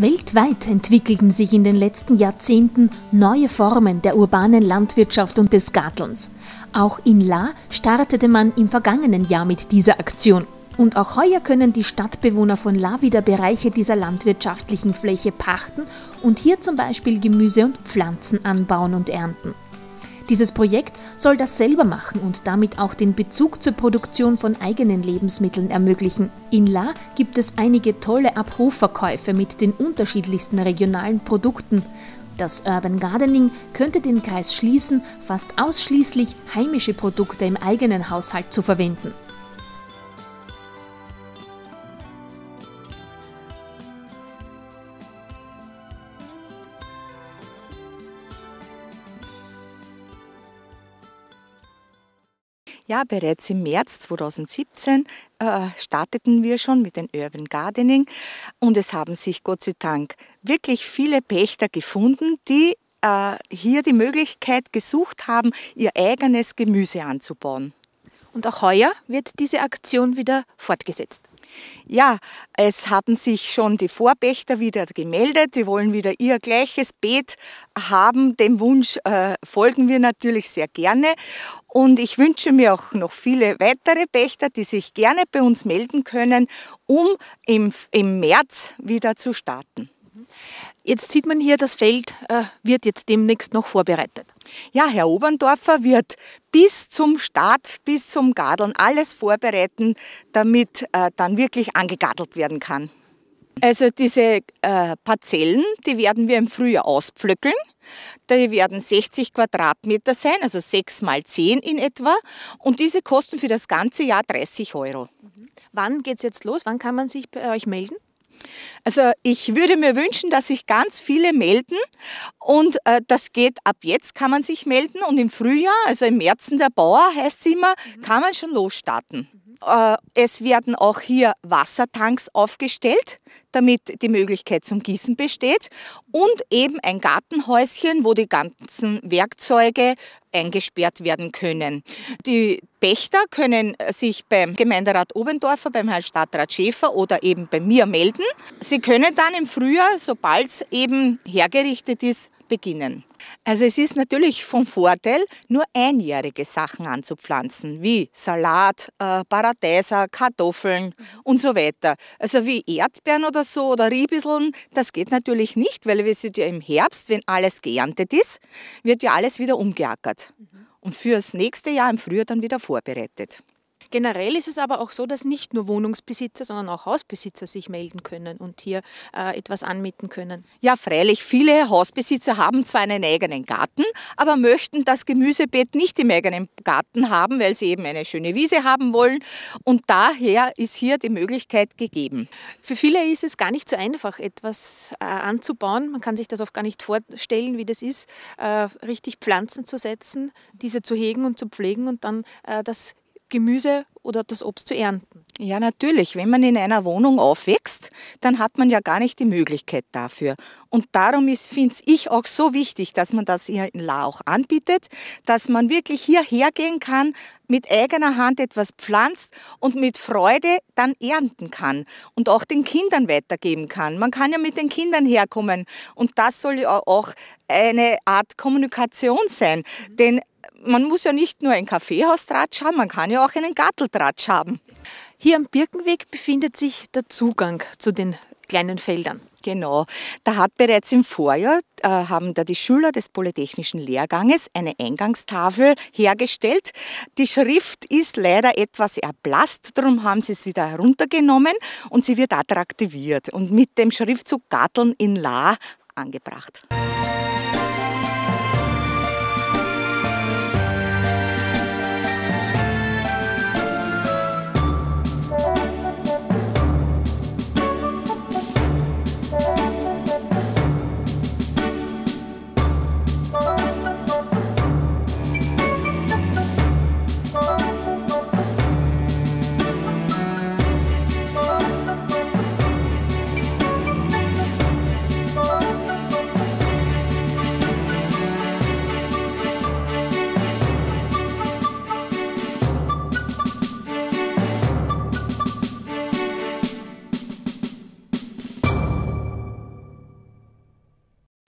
Weltweit entwickelten sich in den letzten Jahrzehnten neue Formen der urbanen Landwirtschaft und des Gartelns. Auch in La startete man im vergangenen Jahr mit dieser Aktion. Und auch heuer können die Stadtbewohner von La wieder Bereiche dieser landwirtschaftlichen Fläche pachten und hier zum Beispiel Gemüse und Pflanzen anbauen und ernten. Dieses Projekt soll das selber machen und damit auch den Bezug zur Produktion von eigenen Lebensmitteln ermöglichen. In La gibt es einige tolle Abrufverkäufe mit den unterschiedlichsten regionalen Produkten. Das Urban Gardening könnte den Kreis schließen, fast ausschließlich heimische Produkte im eigenen Haushalt zu verwenden. Ja, bereits im März 2017 äh, starteten wir schon mit dem Urban Gardening und es haben sich Gott sei Dank wirklich viele Pächter gefunden, die äh, hier die Möglichkeit gesucht haben, ihr eigenes Gemüse anzubauen. Und auch heuer wird diese Aktion wieder fortgesetzt. Ja, es haben sich schon die Vorpächter wieder gemeldet. Sie wollen wieder ihr gleiches Beet haben. Dem Wunsch äh, folgen wir natürlich sehr gerne. Und ich wünsche mir auch noch viele weitere Pächter, die sich gerne bei uns melden können, um im, im März wieder zu starten. Jetzt sieht man hier, das Feld äh, wird jetzt demnächst noch vorbereitet. Ja, Herr Oberndorfer wird bis zum Start, bis zum Gardeln alles vorbereiten, damit äh, dann wirklich angegadelt werden kann. Also diese äh, Parzellen, die werden wir im Frühjahr auspflückeln. Die werden 60 Quadratmeter sein, also 6 mal 10 in etwa. Und diese kosten für das ganze Jahr 30 Euro. Wann geht es jetzt los? Wann kann man sich bei euch melden? Also ich würde mir wünschen, dass sich ganz viele melden und äh, das geht ab jetzt kann man sich melden und im Frühjahr, also im März der Bauer heißt es immer, mhm. kann man schon losstarten. Äh, es werden auch hier Wassertanks aufgestellt, damit die Möglichkeit zum Gießen besteht und eben ein Gartenhäuschen, wo die ganzen Werkzeuge eingesperrt werden können. Die Pächter können sich beim Gemeinderat Obendorfer, beim Herrn Stadtrat Schäfer oder eben bei mir melden. Sie können dann im Frühjahr, sobald es eben hergerichtet ist, beginnen. Also es ist natürlich vom Vorteil, nur einjährige Sachen anzupflanzen, wie Salat, äh, Paradeiser, Kartoffeln und so weiter. Also wie Erdbeeren oder so oder Riebisseln, das geht natürlich nicht, weil wir sind ja im Herbst, wenn alles geerntet ist, wird ja alles wieder umgeackert. Und fürs nächste Jahr im Frühjahr dann wieder vorbereitet. Generell ist es aber auch so, dass nicht nur Wohnungsbesitzer, sondern auch Hausbesitzer sich melden können und hier äh, etwas anmieten können. Ja, freilich, viele Hausbesitzer haben zwar einen eigenen Garten, aber möchten das Gemüsebeet nicht im eigenen Garten haben, weil sie eben eine schöne Wiese haben wollen. Und daher ist hier die Möglichkeit gegeben. Für viele ist es gar nicht so einfach, etwas äh, anzubauen. Man kann sich das oft gar nicht vorstellen, wie das ist, äh, richtig Pflanzen zu setzen, diese zu hegen und zu pflegen und dann äh, das Gemüse oder das Obst zu ernten. Ja, natürlich. Wenn man in einer Wohnung aufwächst, dann hat man ja gar nicht die Möglichkeit dafür. Und darum finde ich auch so wichtig, dass man das hier in La auch anbietet, dass man wirklich hierher gehen kann, mit eigener Hand etwas pflanzt und mit Freude dann ernten kann und auch den Kindern weitergeben kann. Man kann ja mit den Kindern herkommen und das soll ja auch eine Art Kommunikation sein. Mhm. Denn man muss ja nicht nur ein Kaffeehaustratsch haben, man kann ja auch einen Garteltratsch haben. Hier am Birkenweg befindet sich der Zugang zu den kleinen Feldern. Genau. Da hat bereits im Vorjahr äh, haben da die Schüler des Polytechnischen Lehrganges eine Eingangstafel hergestellt. Die Schrift ist leider etwas erblasst, darum haben sie es wieder heruntergenommen und sie wird attraktiviert und mit dem Schriftzug Garteln in La angebracht.